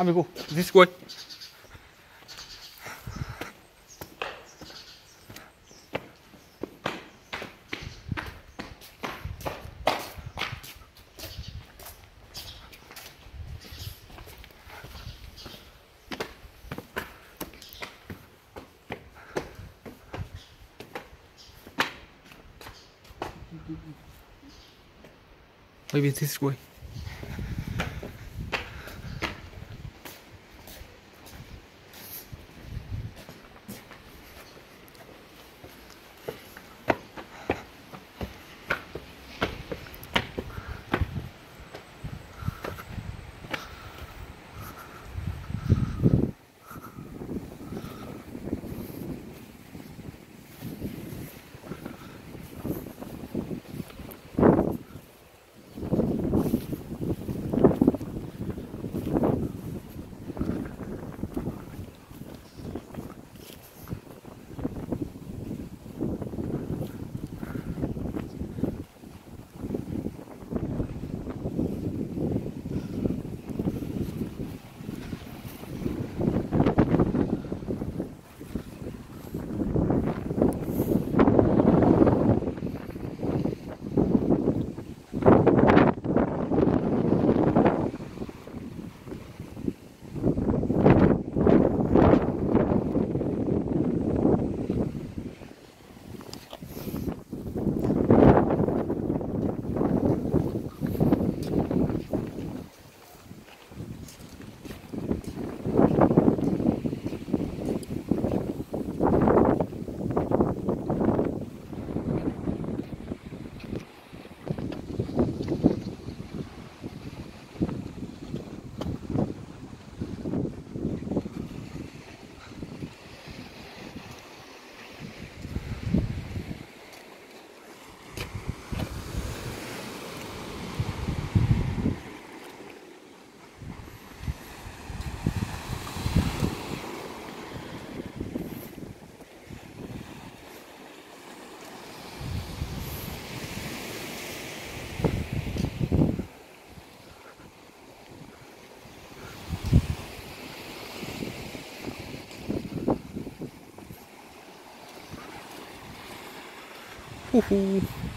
Amigo, this way. Maybe this way. Hoo-hoo.